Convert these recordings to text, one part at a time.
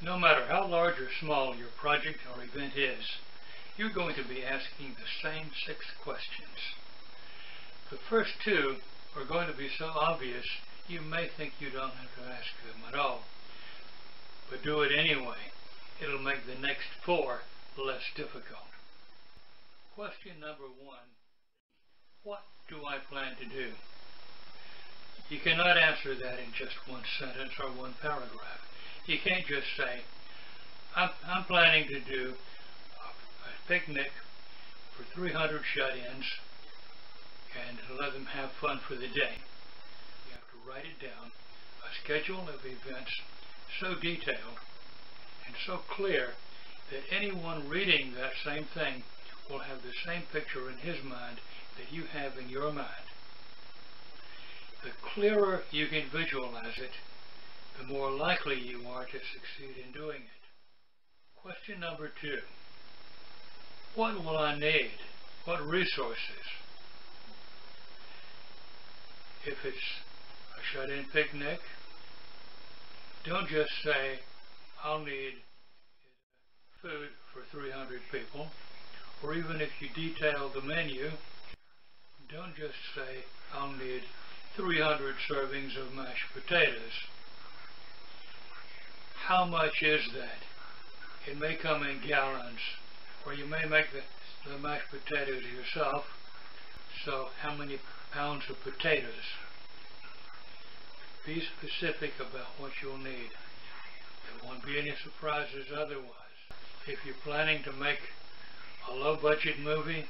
No matter how large or small your project or event is, you're going to be asking the same six questions. The first two are going to be so obvious you may think you don't have to ask them at all. But do it anyway. It'll make the next four less difficult. Question number one. What do I plan to do? You cannot answer that in just one sentence or one paragraph. You can't just say, I'm, I'm planning to do a picnic for 300 shut-ins and let them have fun for the day. You have to write it down, a schedule of events so detailed and so clear that anyone reading that same thing will have the same picture in his mind that you have in your mind. The clearer you can visualize it, the more likely you are to succeed in doing it. Question number two. What will I need? What resources? If it's a shut-in picnic, don't just say, I'll need food for 300 people, or even if you detail the menu, don't just say, I'll need 300 servings of mashed potatoes. How much is that? It may come in gallons, or you may make the, the mashed potatoes yourself. So how many pounds of potatoes? Be specific about what you'll need. There won't be any surprises otherwise. If you're planning to make a low budget movie,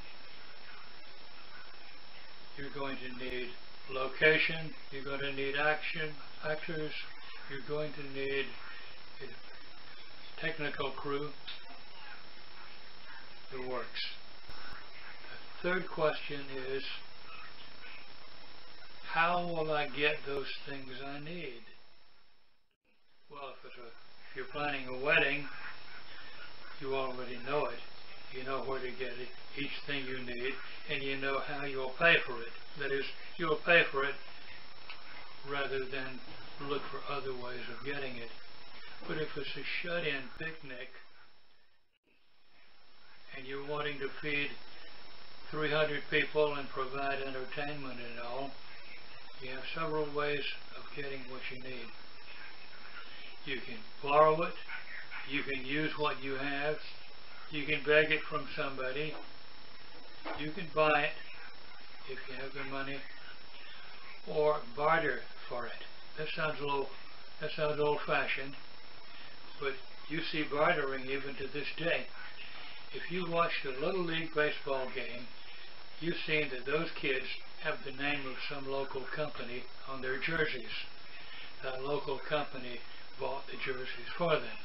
you're going to need location, you're going to need action, actors, you're going to need technical crew, the works. The third question is, how will I get those things I need? Well, if, a, if you're planning a wedding, you already know it. You know where to get it, each thing you need, and you know how you'll pay for it. That is, you'll pay for it rather than look for other ways of getting it. But if it's a shut-in picnic and you're wanting to feed 300 people and provide entertainment and all, you have several ways of getting what you need. You can borrow it, you can use what you have, you can beg it from somebody. You can buy it if you have the money, or barter for it. That sounds little, that sounds old-fashioned, but you see bartering even to this day. If you watched a Little League baseball game, you've seen that those kids have the name of some local company on their jerseys. That local company bought the jerseys for them.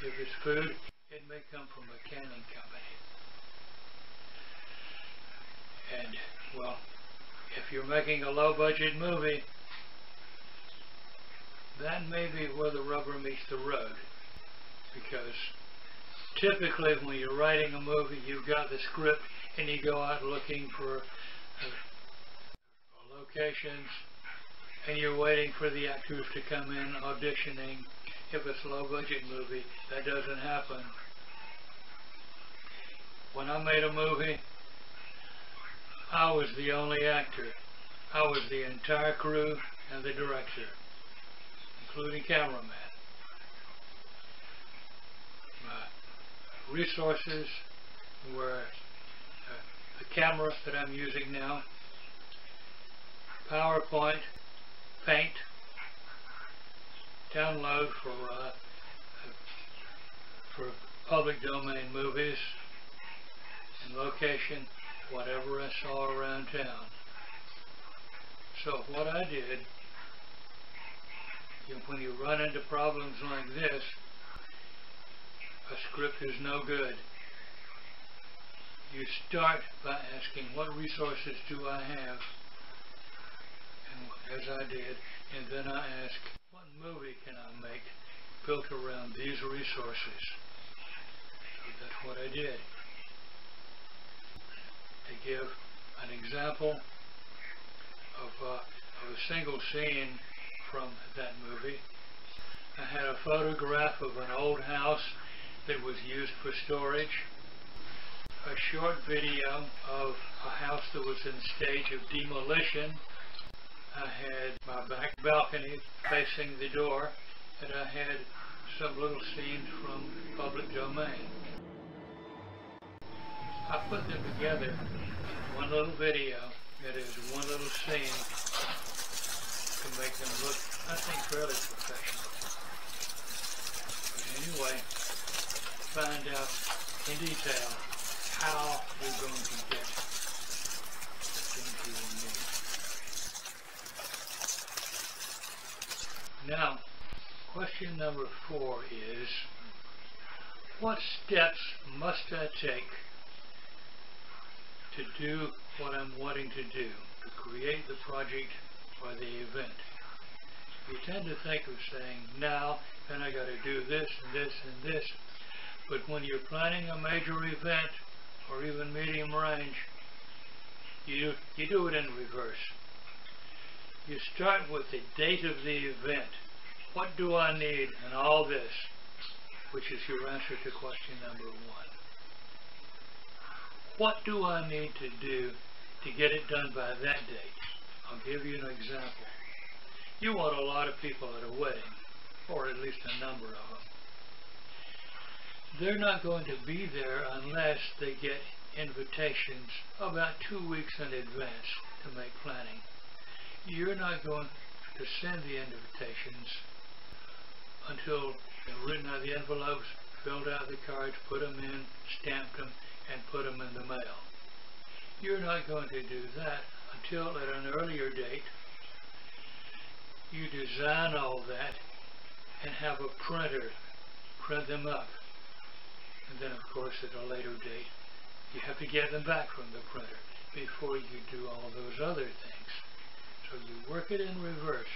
If it's food, it may come from a canning company. And, well, if you're making a low-budget movie, that may be where the rubber meets the road. Because typically when you're writing a movie, you've got the script and you go out looking for uh, locations and you're waiting for the actors to come in auditioning if it's a low budget movie, that doesn't happen. When I made a movie, I was the only actor. I was the entire crew and the director, including cameraman. My resources were uh, the camera that I'm using now, PowerPoint, Paint, download for uh, for public domain movies and location, whatever I saw around town. So what I did, you when you run into problems like this, a script is no good. You start by asking, what resources do I have? And as I did, and then I ask, what movie can I make built around these resources? So that's what I did. To give an example of, uh, of a single scene from that movie, I had a photograph of an old house that was used for storage, a short video of a house that was in stage of demolition. I had my back balcony facing the door, and I had some little scenes from public domain. I put them together in one little video that is one little scene make them look, I think, fairly professional. But anyway, find out in detail how you're going to get the things you need. Now, question number four is, what steps must I take to do what I'm wanting to do, to create the project or the event. You tend to think of saying, now, then I got to do this and this and this. But when you're planning a major event, or even medium range, you, you do it in reverse. You start with the date of the event. What do I need in all this? Which is your answer to question number one. What do I need to do to get it done by that date? I'll give you an example. You want a lot of people at a wedding, or at least a number of them. They're not going to be there unless they get invitations about two weeks in advance to make planning. You're not going to send the invitations until they're written out the envelopes, filled out the cards, put them in, stamped them, and put them in the mail. You're not going to do that until at an earlier date you design all that and have a printer print them up. And then of course at a later date you have to get them back from the printer before you do all those other things. So you work it in reverse.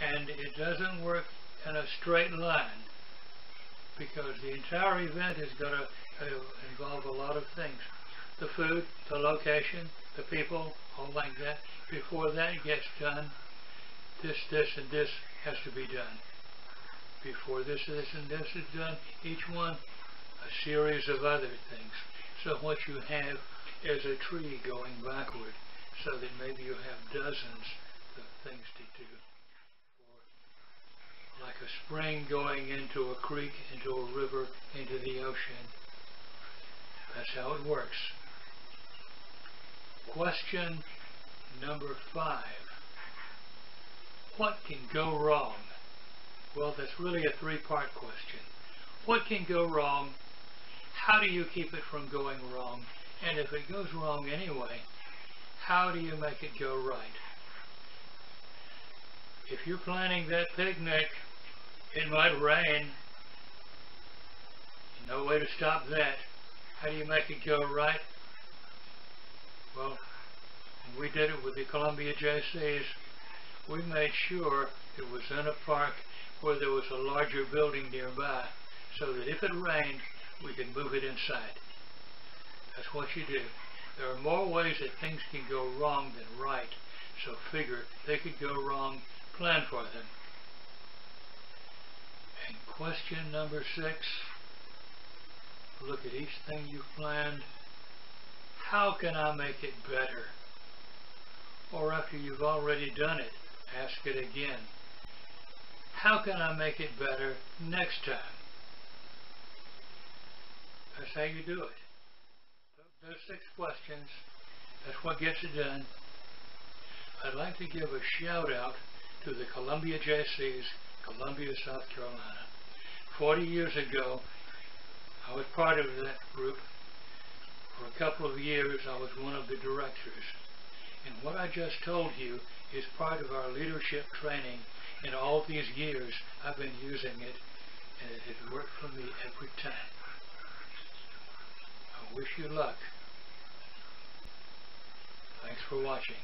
And it doesn't work in a straight line because the entire event is going to uh, involve a lot of things. The food, the location, the people, all like that. Before that gets done, this, this, and this has to be done. Before this, this, and this is done, each one a series of other things. So what you have is a tree going backward, so that maybe you have dozens of things to do. Or like a spring going into a creek, into a river, into the ocean. That's how it works. Question number five. What can go wrong? Well, that's really a three-part question. What can go wrong? How do you keep it from going wrong? And if it goes wrong anyway, how do you make it go right? If you're planning that picnic, it might rain. No way to stop that. How do you make it go right? Well, we did it with the Columbia Jaycees. We made sure it was in a park where there was a larger building nearby so that if it rained, we could move it inside. That's what you do. There are more ways that things can go wrong than right, so figure they could go wrong, plan for them. And question number six, look at each thing you've planned. How can I make it better? Or after you've already done it, ask it again. How can I make it better next time? That's how you do it. Those six questions, that's what gets it done. I'd like to give a shout out to the Columbia Jaycees, Columbia, South Carolina. 40 years ago, I was part of that group. For a couple of years, I was one of the directors. And what I just told you is part of our leadership training. In all these years, I've been using it, and it has worked for me every time. I wish you luck. Thanks for watching.